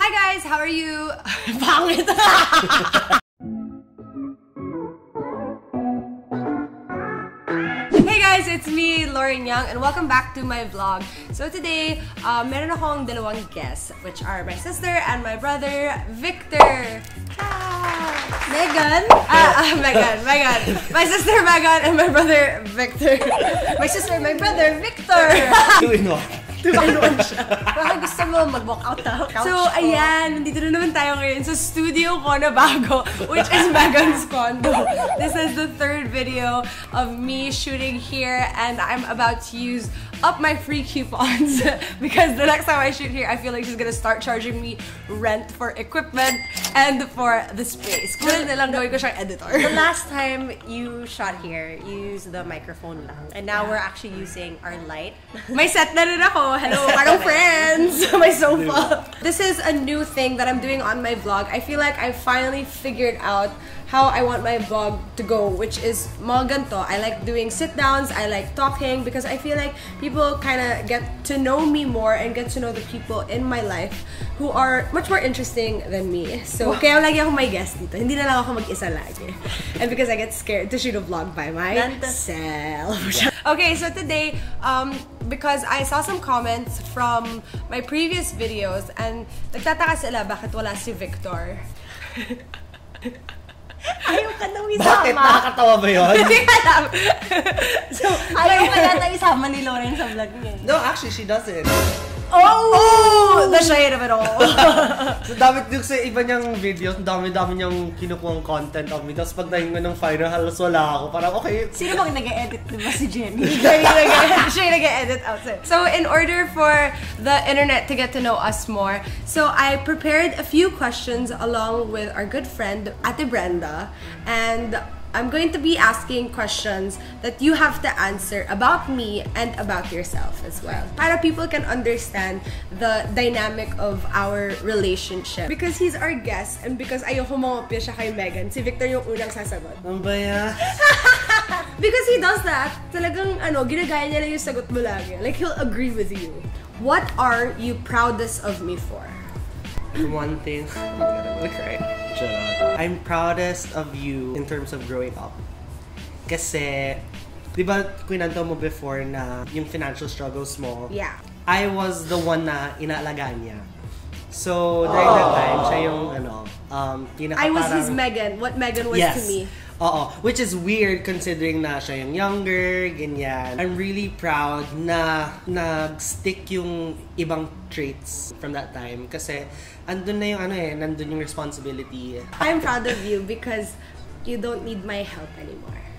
Hi guys, how are you? Hey guys, it's me, Lauren Young, and welcome back to my vlog. So today, uh, meron akong dalawang guests, which are my sister and my brother, Victor. Megan? Ah, ah, Megan, Megan. My sister, Megan, and my brother, Victor. My sister, my brother, Victor. Tumaluan siya. Baka gusto mo mag-walk out na couch So, ko. ayan. Nandito na naman tayo ngayon sa studio ko na bago, which is Megan's condo. This is the third video of me shooting here and I'm about to use up my free coupons because the next time I shoot here, I feel like she's gonna start charging me rent for equipment and for the space. Kung na lang gawin ko siyang editor. The last time you shot here, you used the microphone lang. And now we're actually using our light. May set na rin ako. Hello, parang friends. My sofa. This is a new thing that I'm doing on my vlog. I feel like I finally figured out how I want my vlog to go, which is mga ganito. I like doing sit-downs, I like talking, because I feel like people kind of get to know me more and get to know the people in my life who are much more interesting than me. So, kaya lagi ako may guest dito. Hindi na lang ako mag-isa lagi. And because I get scared to shoot a vlog by myself. okay, so today, um, because I saw some comments from my previous videos and nagtataka sila bakit wala si Victor. Ayaw ka daw isama. Bakit? Nakakatawa ba yun? Hindi alam. so, ayaw ka yata isama ni Lauren sa vlog niya. No, actually, she doesn't. Oh! The shade of it all. So, dami yung sa iba niyang videos, dami-dami niyang kinukuhang content of me. Tapos pag nahinga ng final, halos wala ako. Parang, okay. Sino bang nag-edit, di ba si Jenny? Siya yung nag- siya yung nag-edit outside. So, in order for the internet to get to know us more, so I prepared a few questions along with our good friend, Ate Brenda, and I'm going to be asking questions that you have to answer about me and about yourself as well. Para people can understand the dynamic of our relationship. Because he's our guest and because ayoko mangopya siya kay Megan, si Victor yung unang sasagot. Ano ba yan? Because he does that, talagang ano, ginagaya niya lang yung sagot mo lagi. Like, he'll agree with you. What are you proudest of me for? One thing, I'm gonna cry. I'm proudest of you in terms of growing up. Kasi, di ba, kwento mo before na yung financial struggles mo, Yeah. I was the one na inaalagaan niya. So, during that time, siya yung, ano, um, pinaka I was his Megan. What Megan was yes. to me. Oo. Which is weird considering na siya yung younger, ganyan. I'm really proud na nag-stick yung ibang traits from that time. Kasi, andun na yung ano eh, nandun yung responsibility. I'm proud of you because you don't need my help anymore.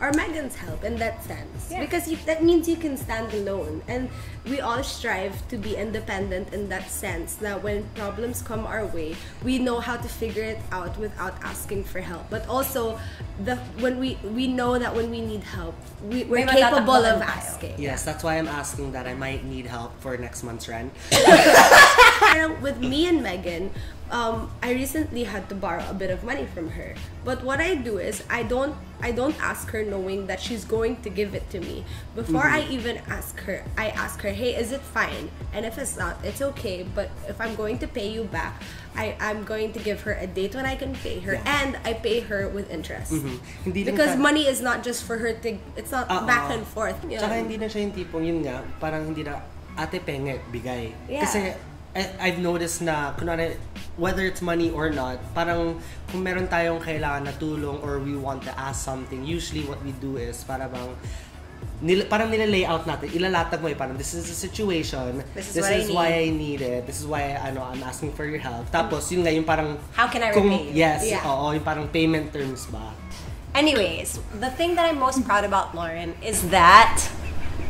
Or Megan's help in that sense. Yeah. Because you, that means you can stand alone. And we all strive to be independent in that sense. That when problems come our way, we know how to figure it out without asking for help. But also, the when we we know that when we need help, we, we're May capable of asking. Yes, that's why I'm asking that I might need help for next month's rent. With me and Megan, um, I recently had to borrow a bit of money from her. But what I do is I don't I don't ask her knowing that she's going to give it to me. Before I mm-hmm. even ask her, I ask her, hey, is it fine? And if it's not, it's okay. But if I'm going to pay you back, I, I'm going to give her a date when I can pay her. And I pay her with interest. Mm-hmm. Lang Because money is not just for her to, it's not Oo. back ah. and forth. Tsaka hindi na siya yung tipong yun nga, parang hindi na ate penge, bigay. Yeah. Kasi I've noticed na, kunwari, whether it's money or not, parang kung meron tayong kailangan na tulong or we want to ask something, usually what we do is para bang nil, parang nila-layout natin, ilalatag mo eh, parang this is the situation, This is what I why I need it, this is why ano, I'm asking for your help. Tapos, yun nga, yung parang, How can I kung, repay you? Yes, Yeah. oo, yung parang payment terms ba? Anyways, the thing that I'm most proud about Lauren is that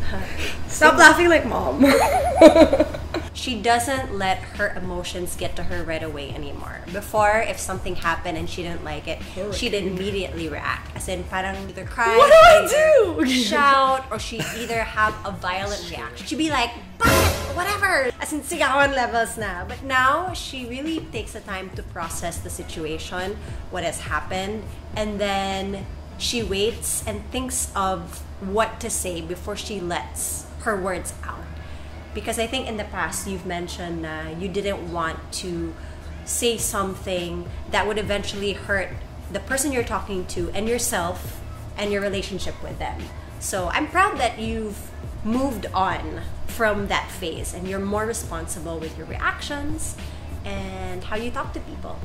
Stop laughing like mom. she doesn't let her emotions get to her right away anymore. Before, if something happened and she didn't like it, she'd immediately react. As in, parang either cry, What do I either do? shout, or she'd either have a violent reaction. She'd be like, "But Whatever. As in, sigawan levels na. But now, she really takes the time to process the situation, what has happened, and then she waits and thinks of what to say before she lets her words out. Because I think in the past you've mentioned uh, you didn't want to say something that would eventually hurt the person you're talking to and yourself and your relationship with them. So I'm proud that you've moved on from that phase and you're more responsible with your reactions and how you talk to people.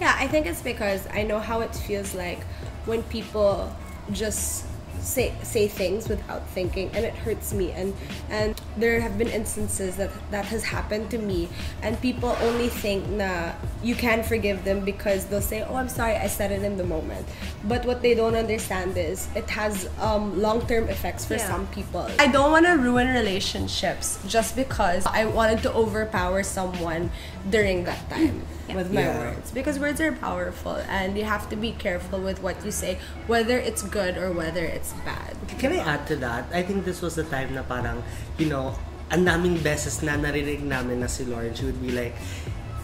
Yeah, I think it's because I know how it feels like when people just say say things without thinking and it hurts me. And and there have been instances that that has happened to me and people only think na you can forgive them because they'll say oh i'm sorry i said it in the moment but what they don't understand is it has um, long-term effects for Yeah. some people i don't want to ruin relationships just because i wanted to overpower someone during that time with my Yeah. words because words are powerful and you have to be careful with what you say whether it's good or whether it's bad Can I add to that? I think this was the time na parang, you know, ang daming beses na narinig namin na si Lauren, she would be like,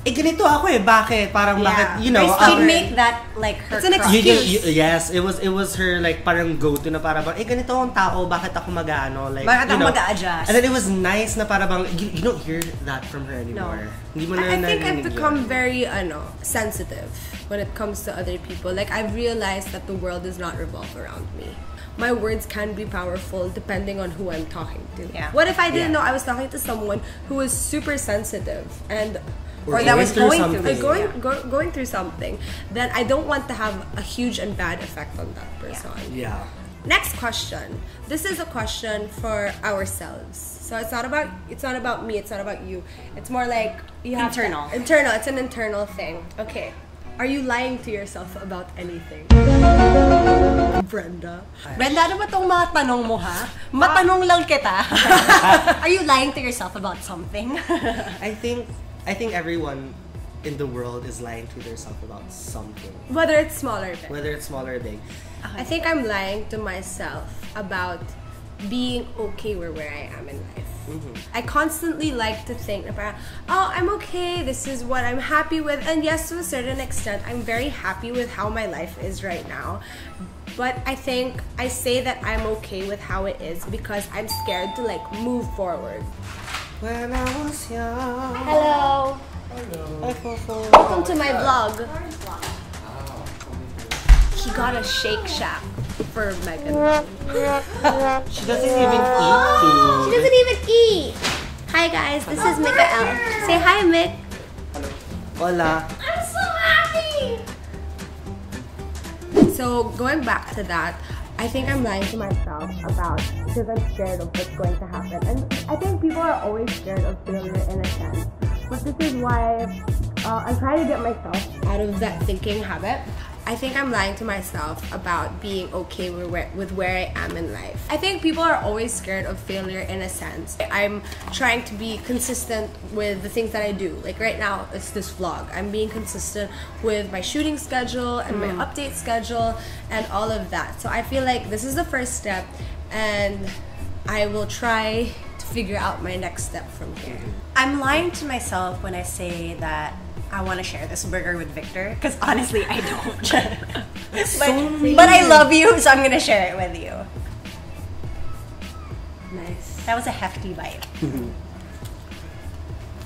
eh ganito ako eh, bakit? Parang bakit, you know, she'd um, make that like her It's an cross. you, you, excuse. yes, it was it was her like parang go-to na para bang, eh ganito ang tao, bakit ako mag-ano? Like, Bakit you ako know. mag-a-adjust? And then it was nice na para bang, you, you don't hear that from her anymore. Hindi mo na I, I think I've narinig yun. become very ano, sensitive when it comes to other people. Like I've realized that the world does not revolve around me. My words can be powerful depending on who I'm talking to. Yeah. What if I didn't Yeah. know I was talking to someone who was super sensitive and Or that was going through something. or going go, going through something, then I don't want to have a huge and bad effect on that person. Yeah. Next question. This is a question for ourselves. So it's not about it's not about me. It's not about you. It's more like you have to- Internal. internal. It's an internal thing. Okay. Are you lying to yourself about anything? Brenda. Brenda, ano ba tong mga tanong mo ha? Matanong lang kita. Are you lying to yourself about something? I think I think everyone in the world is lying to themselves about something. Whether it's small or big. Whether it's small or big. Uh-huh. I think I'm lying to myself about being okay with where I am in life. Mm-hmm. I constantly like to think about, oh, I'm okay, this is what I'm happy with. And yes, to a certain extent, I'm very happy with how my life is right now. But I think I say that I'm okay with how it is because I'm scared to like move forward. When I was young. Hello. I fell for- Welcome to my vlog. He got a Shake Shack for Megan. She doesn't even eat food. She doesn't even eat. Hi guys, this is Mikael. Say hi, Mick. Hola. I'm so happy. So going back to that, I think I'm lying to myself about because I'm scared of what's going to happen, and I think people are always scared of failure in a sense. But this is why uh, I'm trying to get myself out of that thinking habit. I think I'm lying to myself about being okay with where, with where I am in life. I think people are always scared of failure in a sense. I'm trying to be consistent with the things that I do. Like right now, it's this vlog. I'm being consistent with my shooting schedule and my mm. update schedule and all of that. So I feel like this is the first step and I will try to figure out my next step from here. I'm lying to myself when I say that I want to share this burger with Victor because honestly, I don't. but, but I love you, so I'm gonna share it with you. Nice. That was a hefty bite.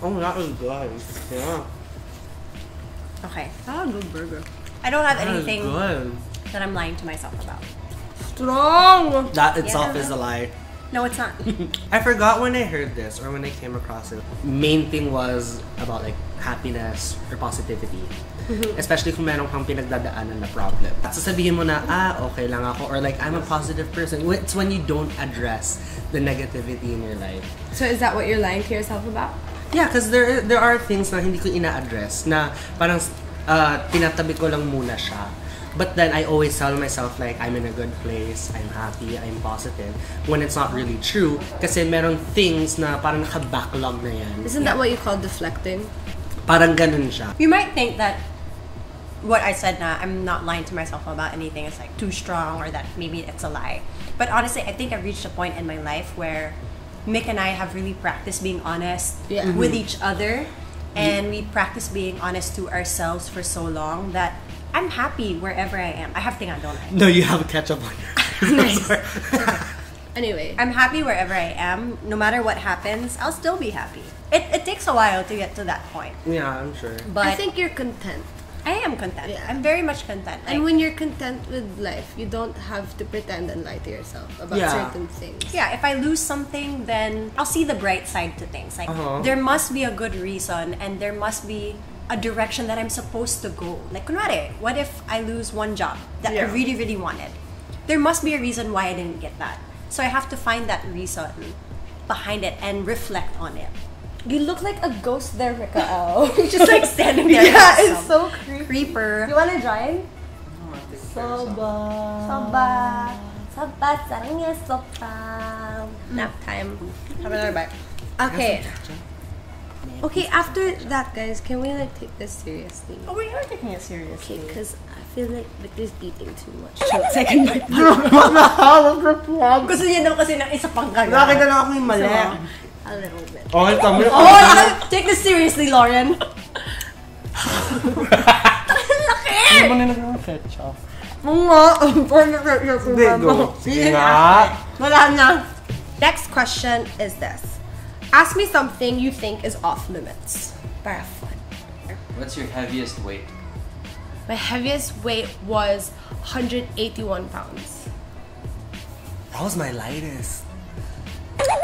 Oh, that was good. Yeah. Okay. Ah, good burger. I don't have That anything good. that I'm lying to myself about. Strong. That itself Yeah. is a lie. No, it's not. I forgot when I heard this or when I came across it. Main thing was about like happiness or positivity. Especially kung meron kang pinagdadaanan na problem. At sasabihin mo na, ah, okay lang ako. Or like, I'm a positive person. It's when you don't address the negativity in your life. So is that what you're lying to yourself about? Yeah, because there there are things na hindi ko ina-address na parang uh, tinatabi ko lang muna siya. But then I always tell myself like I'm in a good place, I'm happy, I'm positive when it's not really true kasi meron things na parang naka-backlog na yan. Isn't that what you call deflecting? Parang ganun siya. You might think that what I said now, I'm not lying to myself about anything is like too strong or that maybe it's a lie. But honestly, I think I've reached a point in my life where Mick and I have really practiced being honest Yeah. with mm-hmm. each other. And we practice being honest to ourselves for so long that I'm happy wherever I am. I have tinga, don't I? No, you have a ketchup on your Nice. Sorry. Anyway, I'm happy wherever I am. No matter what happens, I'll still be happy. It, it takes a while to get to that point, Yeah, I'm sure. but I think you're content. I am content. Yeah. I'm very much content. Like, And when you're content with life, you don't have to pretend and lie to yourself about Yeah. certain things. yeah, if I lose something, then I'll see the bright side to things. Like Uh-huh. there must be a good reason, and there must be a direction that I'm supposed to go. Like, kunwari, what if I lose one job that I really, really wanted? There must be a reason why I didn't get that. So I have to find that reason behind it and reflect on it. You look like a ghost there, Mikael. Just like standing there. yeah, it's some so creepy. creeper. You wanna join? Soba. Soba. Soba, sarangnya sopa. Nap time. Have another bite. Okay. Okay, after that, guys, can we like take this seriously? Oh, we are taking it seriously. Okay, because I feel like Victor's eating too much. So, second bite. What the hell? What's the problem? Gusto niya daw kasi ng isa pang kagat. Nakita lang ako yung mali. A little bit. Oh, ito mo. Oh, like, take this seriously, Lauren. Ano ba nilagay ng ketchup? Mga, Hindi, go. Sige nga. Wala na. Next question is this. Ask me something you think is off limits. Para fun. What's your heaviest weight? My heaviest weight was 181 pounds. That was my lightest.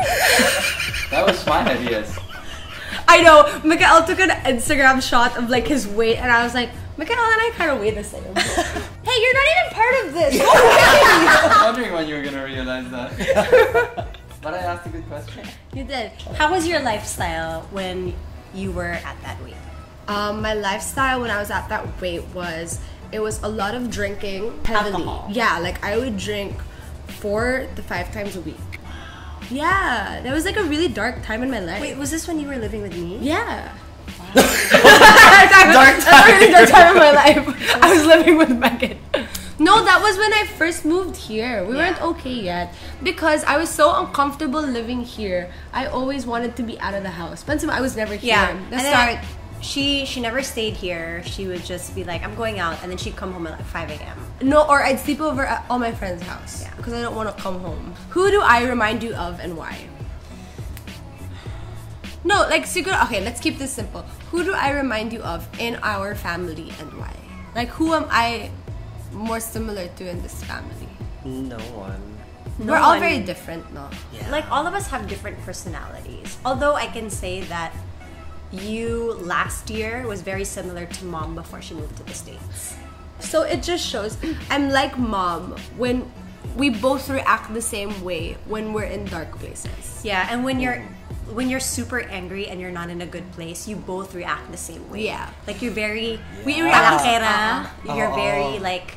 That was my heaviest. I know. Mikael took an Instagram shot of like his weight, and I was like, Mikael and I kind of weigh the same. hey, you're not even part of this. I was wondering when you were gonna realize that. but I asked a good question. you did. How was your lifestyle when you were at that weight? Um, my lifestyle when I was at that weight was it was a lot of drinking heavily. Alcohol. Yeah, like I would drink four to five times a week. Yeah, that was like a really dark time in my life. Wait, was this when you were living with me? Yeah. dark time. That's a really dark time in my life. I was living with Megan. No, that was when I first moved here. We weren't okay yet because I was so uncomfortable living here. I always wanted to be out of the house. But I was never here. Yeah. The And start. Then she she never stayed here. She would just be like, I'm going out, and then she'd come home at like 5 a.m. No, or I'd sleep over at all my friends' house Yeah. because I don't want to come home. Who do I remind you of and why? No, like siguro. Okay, let's keep this simple. Who do I remind you of in our family and why? Like who am I more similar to in this family? No one. No We're all one- very different, no? Yeah. Like all of us have different personalities. Although I can say that you last year was very similar to mom before she moved to the states. So it just shows I'm like mom when we both react the same way when we're in dark places. Yeah, and when you're when you're super angry and you're not in a good place, you both react the same way. Yeah. Like you're very We Yeah. react. palakera, Uh-uh. you're Oo. very uh-huh. like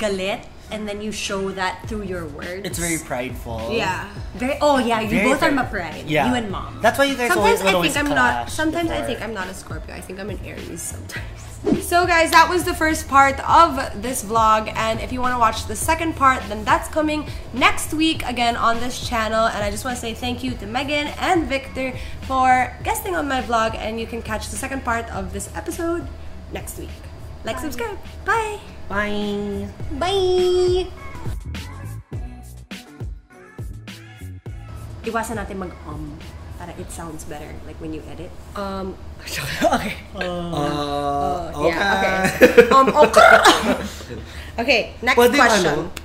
galit and then you show that through your words. It's very prideful. Yeah. very oh yeah, you Very both are pri- ma-pride. Yeah. You and mom. That's why you guys Sometimes always, would I think I'm not. clash Sometimes I think I'm not a Scorpio. I think I'm an Aries sometimes. So guys, that was the first part of this vlog, and if you want to watch the second part, then that's coming next week again on this channel. And I just want to say thank you to Megan and Victor for guesting on my vlog, and you can catch the second part of this episode next week. Like, subscribe. Bye. Bye. Bye! Iwasan natin mag-um para it sounds better like when you edit. Um. Okay. Uh, Yeah. Okay. um. Okay. okay. Next Pwede question. ano,